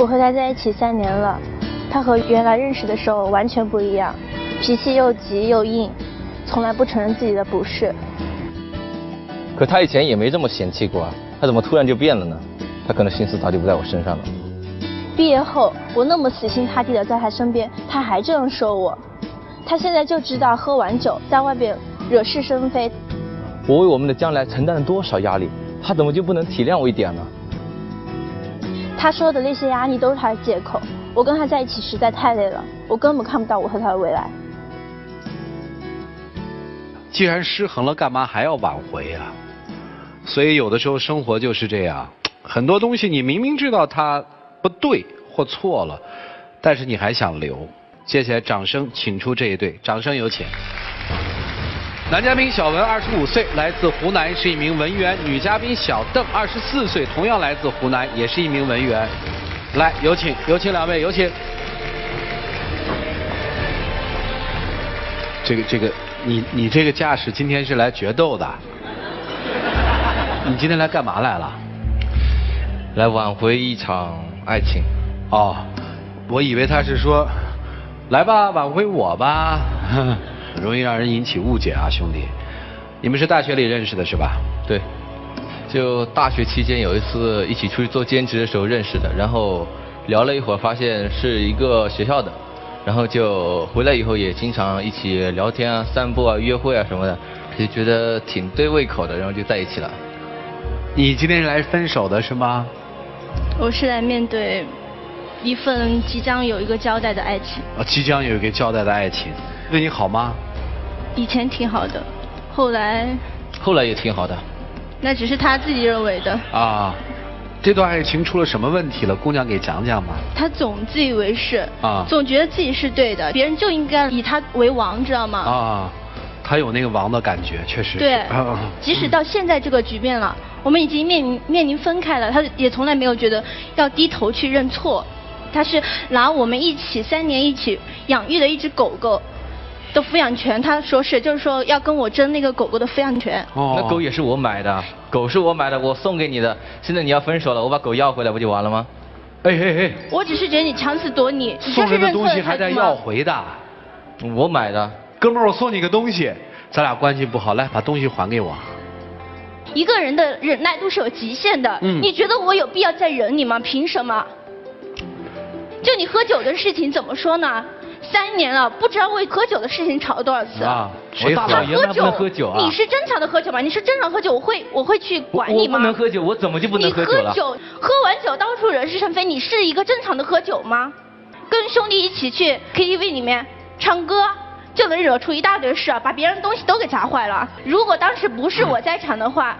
我和他在一起三年了，他和原来认识的时候完全不一样，脾气又急又硬，从来不承认自己的不是。可他以前也没这么嫌弃过啊，他怎么突然就变了呢？他可能心思早就不在我身上了。毕业后，我那么死心塌地的在他身边，他还这样说我。他现在就知道喝完酒在外边惹是生非。我为我们的将来承担了多少压力，他怎么就不能体谅我一点呢？他说的那些压力都是他的借口。我跟他在一起实在太累了，我根本看不到我和他的未来。既然失衡了，干嘛还要挽回啊？所以有的时候生活就是这样，很多东西你明明知道它不对或错了，但是你还想留。接下来掌声请出这一对，掌声有请。男嘉宾小文，二十五岁，来自湖南，是一名文员；女嘉宾小邓，二十四岁，同样来自湖南，也是一名文员。来，有请，有请两位，有请。这个，这个，你你这个架势，今天是来决斗的？你今天来干嘛来了？来挽回一场爱情。哦，我以为他是说，来吧，挽回我吧，容易让人引起误解啊，兄弟。你们是大学里认识的是吧？对，就大学期间有一次一起出去做兼职的时候认识的，然后聊了一会儿，发现是一个学校的，然后就回来以后也经常一起聊天啊、散步啊、约会啊什么的，就觉得挺对胃口的，然后就在一起了。你今天是来分手的是吗？我是来面对一份即将有一个交代的爱情。啊，即将有一个交代的爱情，对你好吗？以前挺好的，后来后来也挺好的。那只是他自己认为的。啊，这段爱情出了什么问题了？姑娘给讲讲吧。他总自以为是，啊总觉得自己是对的，别人就应该以他为王，知道吗？啊，他有那个王的感觉，确实。对啊，即使到现在这个局面了，我们已经面临面临分开了，他也从来没有觉得要低头去认错。他是拿我们一起三年一起养育的一只狗狗的抚养权，他说是，就是说要跟我争那个狗狗的抚养权。哦那狗也是我买的，狗是我买的，我送给你的。现在你要分手了，我把狗要回来不就完了吗？哎哎哎，我只是觉得你强词夺理，你送人的这是认错东西还得态度吗要回的。我买的。哥们儿，我送你个东西，咱俩关系不好，来把东西还给我。一个人的忍耐度是有极限的。嗯你觉得我有必要再忍你吗？凭什么？就你喝酒的事情怎么说呢？三年了，不知道为喝酒的事情吵了多少次。啊，我谁喝大老？爷们还不能喝酒啊你是正常的喝酒吗？你是正常喝酒，我会我会去管你吗？不能喝酒，我怎么就不能喝酒了？你喝酒，喝完酒到处惹是生非，你是一个正常的喝酒吗？跟兄弟一起去 KTV 里面唱歌，就能惹出一大堆事啊，把别人的东西都给砸坏了。如果当时不是我在场的话，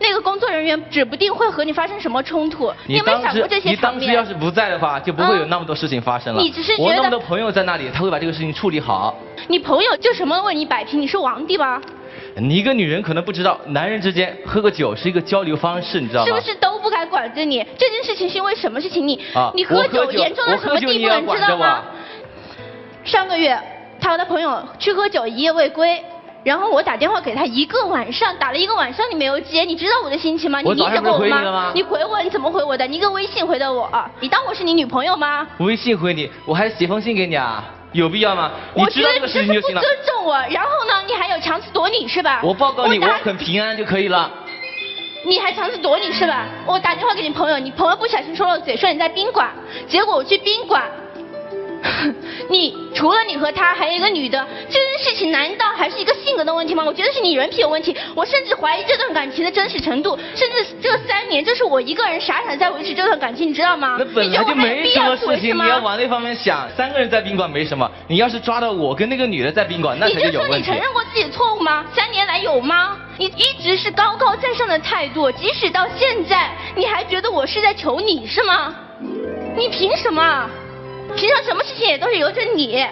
那个工作人员指不定会和你发生什么冲突。你有没有当时想过这些你场面？当时要是不在的话，就不会有嗯那么多事情发生了。你只是觉得我那么多朋友在那里，他会把这个事情处理好。你朋友就什么为你摆平，你是皇帝吗？你一个女人可能不知道，男人之间喝个酒是一一个交流方式，你知道吗？是不是都不该管着你？这件事情是因为什么事情？你、啊你喝酒严重到什么地步了？你知道吗？上个月他和他朋友去喝酒，一夜未归。然后我打电话给他，一个晚上打了一个晚上，你没有接，你知道我的心情吗？你理解过我吗你回我，你怎么回我的？你一个微信回的我，你当我是你女朋友吗？微信回你，我还写封信给你啊，有必要吗？你我觉得知道这个你这是不事情就行了。尊重我。然后呢，你还有强词夺理是吧？我报告你，我打很平安就可以了。你还强词夺理是吧？我打电话给你朋友，你朋友不小心说了嘴，说你在宾馆，结果我去宾馆，你除了你和他，还有一个女的，这件事情难道还是一个性格的问题吗？我觉得是你人品有问题，我甚至怀疑这段感情的真实程度，甚至这三年，就是我一个人傻傻在维持这段感情，你知道吗？那本来就没什么事情，你要往那方面想。三个人在宾馆没什么，你要是抓到我跟那个女的在宾馆，那你才有问题就说你承。认过自己的错误吗？三年来有吗？你一直是高高在上的态度，即使到现在，你还觉得我是在求你是吗？你凭什么？平常什么事情也都是由着你。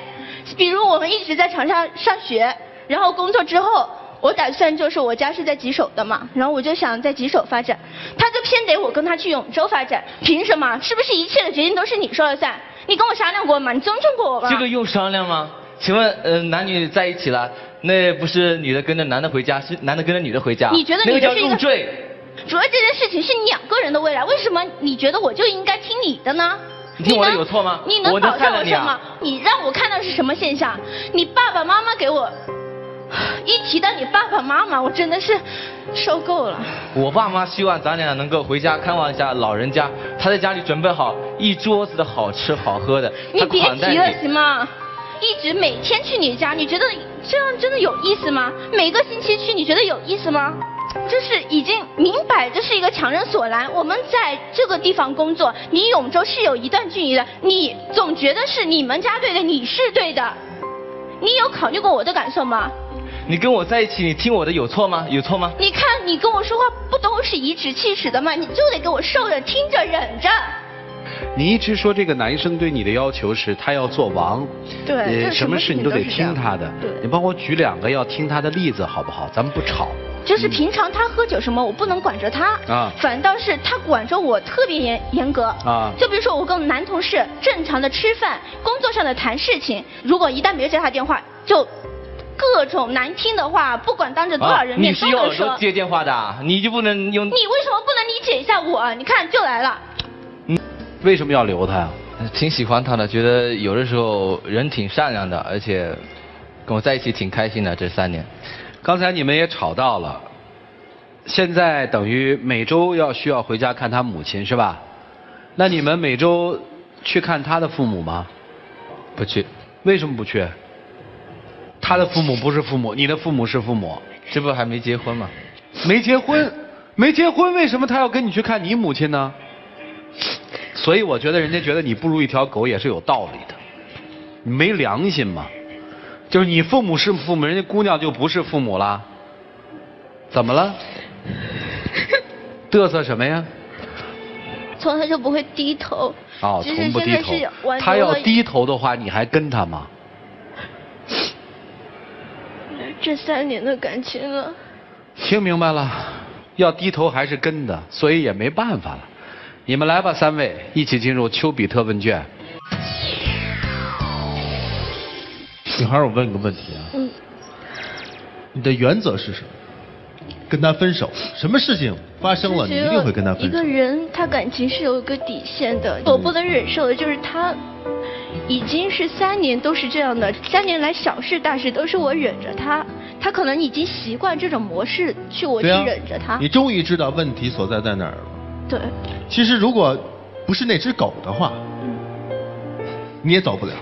比如我们一直在长沙上学，然后工作之后，我打算就是我家是在吉首的嘛，然后我就想在吉首发展，他就偏得我跟他去永州发展，凭什么？是不是一切的决定都是你说了算？你跟我商量过吗？你尊重过我吗？这个用商量吗？请问，呃，男女在一起了，那不是女的跟着男的回家，是男的跟着女的回家？你觉得那个叫女的是一个入赘？主要这件事情是你两个人的未来，为什么你觉得我就应该听你的呢？你听我的有错吗？你能保证我什么？你让我看到是什么现象？你爸爸妈妈给我一提到你爸爸妈妈，我真的是受够了。我爸妈希望咱俩能够回家看望一下老人家，他在家里准备好一桌子的好吃好喝的，他你别提了行吗？一直每天去你家，你觉得这样真的有意思吗？每个星期去，你觉得有意思吗？这是已经明摆着是一个强人所难。我们在这个地方工作，你永州是有一段距离的。你总觉得是你们家对的，你是对的，你有考虑过我的感受吗？你跟我在一起，你听我的有错吗？有错吗？你看你跟我说话不都是颐指气使的吗？你就得给我受着，听着忍着。你一直说这个男生对你的要求是他要做王，对什么事你都得听他的。对你帮我举两个要听他的例子好不好？咱们不吵。就是平常他喝酒什么，我不能管着他，啊反倒是他管着我特别严严格。啊就比如说我跟男同事正常的吃饭、工作上的谈事情，如果一旦没有接他电话，就各种难听的话，不管当着多少人面啊你是用都能说。耳朵接电话的啊，你就不能用？你为什么不能理解一下我？你看就来了。嗯为什么要留他呀？挺喜欢他的，觉得有的时候人挺善良的，而且跟我在一起挺开心的这三年。刚才你们也吵到了，现在等于每周要需要回家看他母亲是吧？那你们每周去看他的父母吗？不去，为什么不去？他的父母不是父母，你的父母是父母，这不还没结婚吗？没结婚，没结婚，为什么他要跟你去看你母亲呢？所以我觉得人家觉得你不如一条狗也是有道理的，你没良心嘛？就是你父母是父母，人家姑娘就不是父母了？怎么了？嘚瑟什么呀？从来就不会低头。哦，从不低头。他要低头的话，你还跟他吗？这三年的感情了。听明白了，要低头还是跟的，所以也没办法了。你们来吧，三位一起进入丘比特问卷。女孩，我问你个问题啊，嗯，你的原则是什么？跟他分手，什么事情发生了，你一定会跟他分手一个。人他感情是有一个底线的，我不能忍受的就是他已经是三年都是这样的，三年来小事大事都是我忍着他，他可能已经习惯这种模式去我去忍着他。你终于知道问题所在在哪儿了。对，其实如果不是那只狗的话，嗯，你也走不了。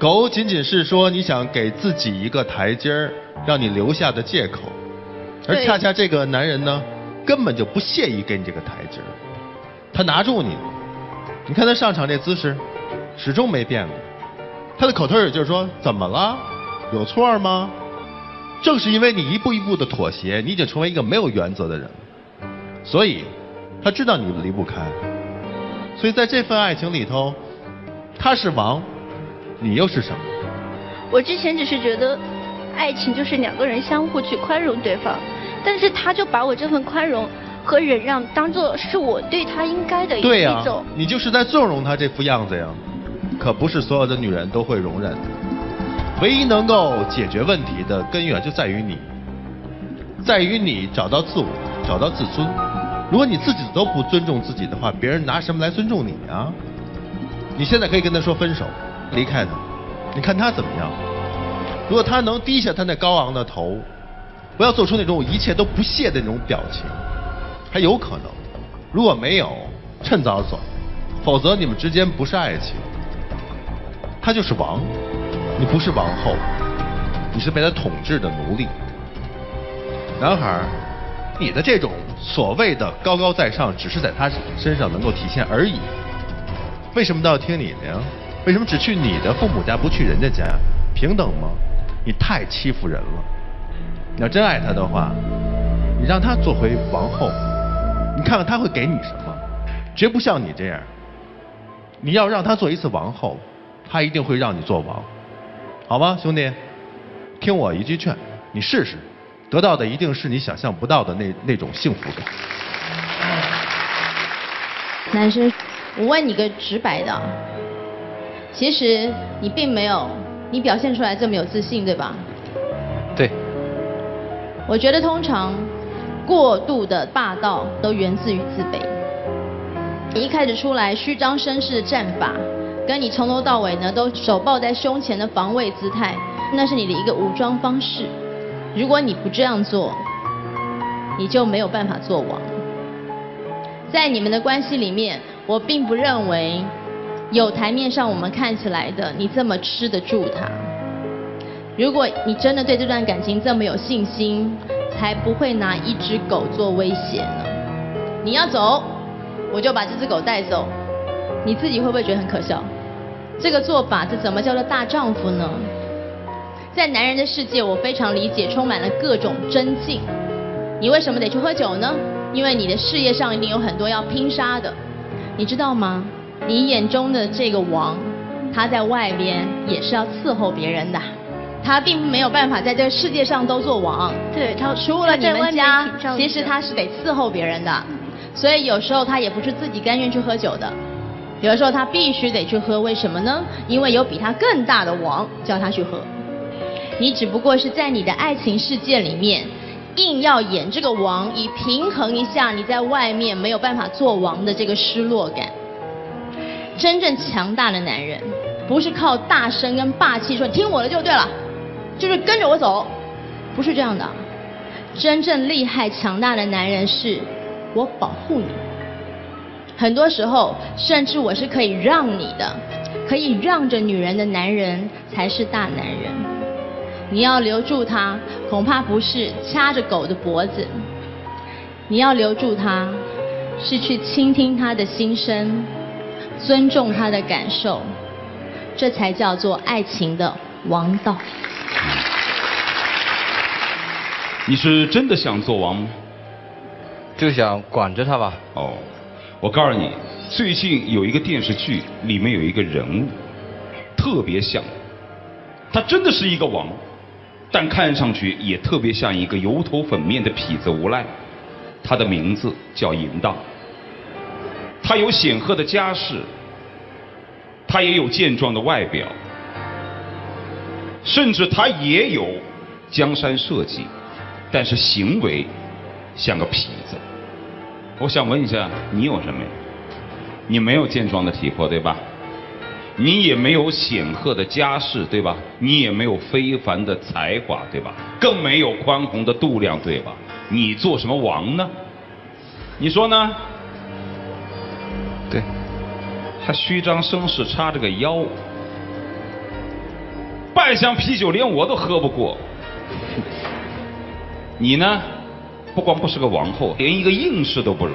狗仅仅是说你想给自己一个台阶儿，让你留下的借口，而恰恰这个男人呢，根本就不屑于给你这个台阶儿，他拿住你了。你看他上场这姿势，始终没变过。他的口头语就是说：“怎么了？有错吗？”正是因为你一步一步的妥协，你已经成为一个没有原则的人了。所以，他知道你离不开，所以在这份爱情里头，他是王，你又是什么？我之前只是觉得爱情就是两个人相互去宽容对方，但是他就把我这份宽容和忍让当做是我对他应该的一对呀、一种。你就是在纵容他这副样子呀。可不是所有的女人都会容忍的，唯一能够解决问题的根源就在于你，在于你找到自我，找到自尊。如果你自己都不尊重自己的话，别人拿什么来尊重你啊？你现在可以跟他说分手，离开他，你看他怎么样？如果他能低下他那高昂的头，不要做出那种一切都不屑的那种表情，还有可能。如果没有，趁早走，否则你们之间不是爱情，他就是王，你不是王后，你是被他统治的奴隶。男孩，你的这种所谓的高高在上，只是在他身上能够体现而已。为什么都要听你的呀？为什么只去你的父母家，不去人家家？平等吗？你太欺负人了。你要真爱他的话，你让他做回王后，你看看他会给你什么？绝不像你这样。你要让他做一次王后，他一定会让你做王，好吗，兄弟？听我一句劝，你试试，得到的一定是你想象不到的那那种幸福感。男生，我问你个直白的，其实你并没有，你表现出来这么有自信，对吧？对，我觉得通常过度的霸道都源自于自卑。你一开始出来虚张声势的战法，跟你从头到尾呢都手抱在胸前的防卫姿态，那是你的一个武装方式。如果你不这样做，你就没有办法做王。在你们的关系里面，我并不认为有台面上我们看起来的你这么吃得住他。如果你真的对这段感情这么有信心，才不会拿一只狗做威胁呢。你要走，我就把这只狗带走。你自己会不会觉得很可笑？这个做法，这怎么叫做大丈夫呢？在男人的世界，我非常理解，充满了各种真境。你为什么得去喝酒呢？因为你的事业上一定有很多要拼杀的，你知道吗？你眼中的这个王，他在外边也是要伺候别人的，他并没有办法在这个世界上都做王。对他除了你们家其实他是得伺候别人的，所以有时候他也不是自己甘愿去喝酒的，有的时候他必须得去喝，为什么呢？因为有比他更大的王叫他去喝。你只不过是在你的爱情世界里面，硬要演这个王，以平衡一下你在外面没有办法做王的这个失落感。真正强大的男人，不是靠大声跟霸气说听我的就对了，就是跟着我走，不是这样的。真正厉害强大的男人是，我保护你。很多时候，甚至我是可以让你的，可以让着女人的男人才是大男人。你要留住他，恐怕不是掐着狗的脖子，你要留住他，是去倾听他的心声，尊重他的感受，这才叫做爱情的王道。你是真的想做王吗？就想管着他吧。哦，我告诉你，最近有一个电视剧，里面有一个人物，特别像，他真的是一个王，但看上去也特别像一个油头粉面的痞子无赖。他的名字叫淫荡，他有显赫的家世，他也有健壮的外表，甚至他也有江山社稷，但是行为像个痞子。我想问一下，你有什么呀？你没有健壮的体魄，对吧？你也没有显赫的家世，对吧？你也没有非凡的才华，对吧？更没有宽宏的度量，对吧？你做什么王呢？你说呢？对，他虚张声势，叉着个腰，半箱啤酒连我都喝不过。你呢？不光不是个王后，连一个应试都不如。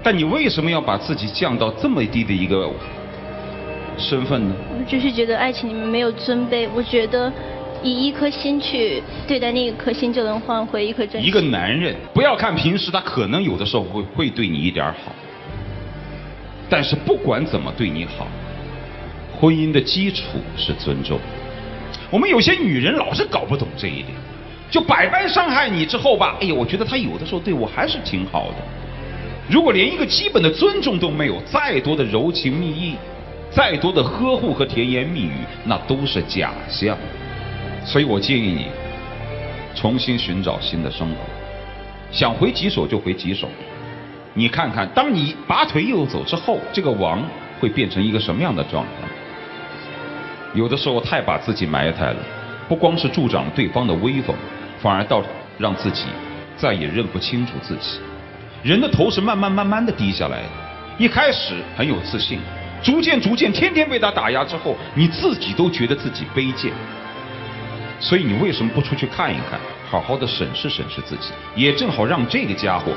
但你为什么要把自己降到这么低的一个身份呢？我就是觉得爱情里面没有尊卑，我觉得以一颗心去对待另一颗心，就能换回一颗真心。一个男人，不要看平时他可能有的时候会会对你一点好，但是不管怎么对你好，婚姻的基础是尊重。我们有些女人老是搞不懂这一点，就百般伤害你之后吧，哎呀，我觉得他有的时候对我还是挺好的。如果连一个基本的尊重都没有，再多的柔情蜜意，再多的呵护和甜言蜜语，那都是假象。所以我建议你重新寻找新的生活，想回几手就回几手。你看看，当你拔腿又走之后，这个王会变成一个什么样的状态？有的时候太把自己埋汰了，不光是助长对方的威风，反而倒让自己再也认不清楚自己。人的头是慢慢慢慢的低下来的，一开始很有自信，逐渐逐渐，天天被他打压之后，你自己都觉得自己卑贱。所以你为什么不出去看一看，好好的审视审视自己？也正好让这个家伙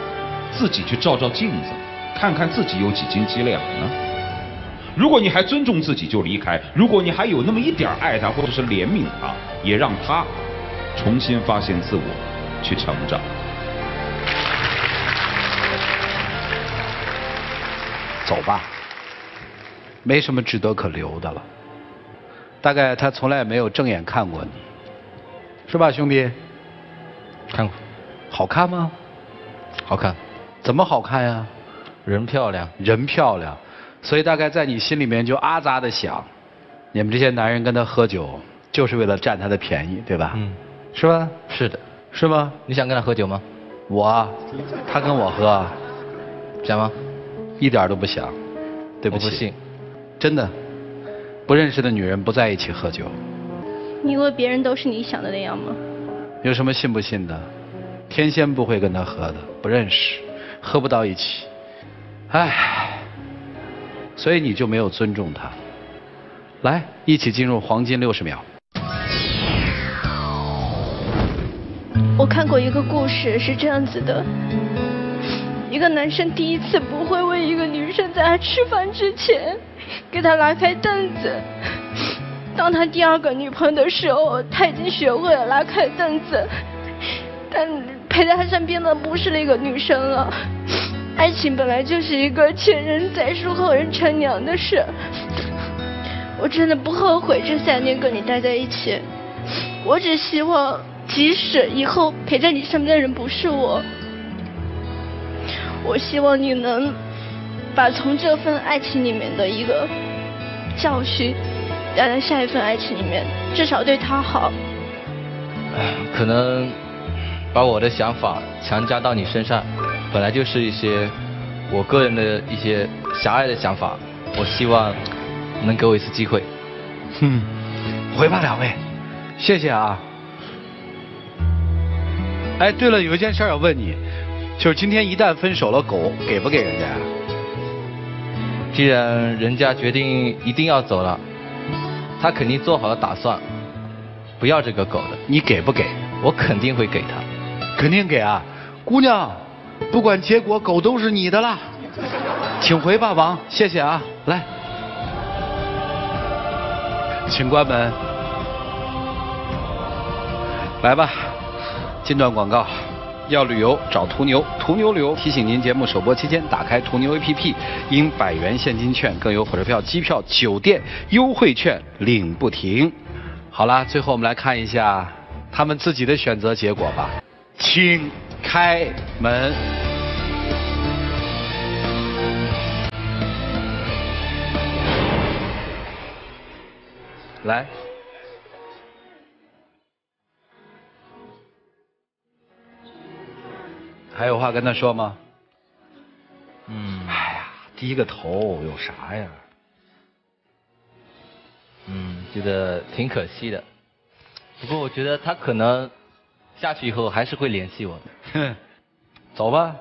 自己去照照镜子，看看自己有几斤几两呢？如果你还尊重自己，就离开；如果你还有那么一点爱他，或者是怜悯他，也让他重新发现自我，去成长。走吧，没什么值得可留的了。大概他从来没有正眼看过你，是吧，兄弟？看过，好看吗？好看，怎么好看呀？人漂亮，人漂亮，所以大概在你心里面就啊扎的想，你们这些男人跟他喝酒，就是为了占他的便宜，对吧？嗯，是吧？是的。是吗？你想跟他喝酒吗？我，他跟我喝，想吗？一点都不想。对不起，我不信。真的，不认识的女人不在一起喝酒。你以为别人都是你想的那样吗？有什么信不信的？天仙不会跟他喝的，不认识，喝不到一起。唉，所以你就没有尊重他。来，一起进入黄金六十秒。我看过一个故事，是这样子的：一个男生第一次不会为一个女生在他吃饭之前 给他拉开凳子，当他第二个女朋友的时候，他已经学会了拉开凳子，但陪在他身边的不是那个女生了。爱情本来就是一个前人栽树后人乘凉的事。我真的不后悔这三年跟你待在一起，我只希望。即使以后陪在你身边的人不是我，我希望你能把从这份爱情里面的一个教训带在下一份爱情里面，至少对他好。可能把我的想法强加到你身上，本来就是一些我个人的一些狭隘的想法。我希望能给我一次机会。哼，回吧，两位，谢谢啊。哎，对了，有一件事要问你，就是今天一旦分手了，狗给不给人家？既然人家决定一定要走了，他肯定做好了打算，不要这个狗的。你给不给？我肯定会给他。肯定给啊，姑娘，不管结果，狗都是你的啦。请回吧，王，谢谢啊，来，请关门，来吧。近段广告，要旅游找途牛，途牛旅游提醒您：节目首播期间打开途牛 APP，赢百元现金券，更有火车票、机票、酒店优惠券领不停。好啦，最后我们来看一下他们自己的选择结果吧，请开门。来。还有话跟他说吗？嗯。哎呀，低个头有啥呀？嗯，觉得挺可惜的。不过我觉得他可能下去以后还是会联系我的。哼，走吧。